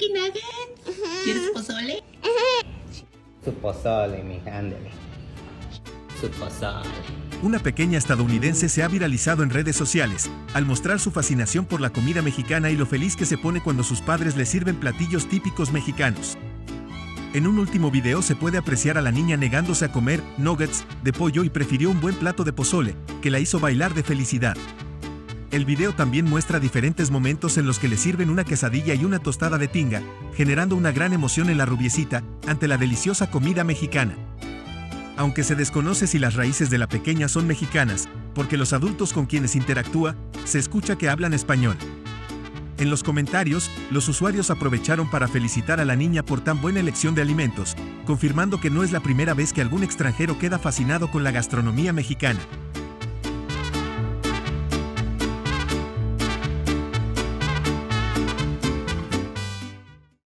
chicken nugget. ¿Quieres pozole? Su pozole, mija, ándale. Su pozole. Una pequeña estadounidense se ha viralizado en redes sociales, al mostrar su fascinación por la comida mexicana y lo feliz que se pone cuando sus padres le sirven platillos típicos mexicanos. En un último video se puede apreciar a la niña negándose a comer nuggets de pollo y prefirió un buen plato de pozole, que la hizo bailar de felicidad. El video también muestra diferentes momentos en los que le sirven una quesadilla y una tostada de tinga, generando una gran emoción en la rubiecita ante la deliciosa comida mexicana. Aunque se desconoce si las raíces de la pequeña son mexicanas, porque los adultos con quienes interactúa, se escucha que hablan español. En los comentarios, los usuarios aprovecharon para felicitar a la niña por tan buena elección de alimentos, confirmando que no es la primera vez que algún extranjero queda fascinado con la gastronomía mexicana.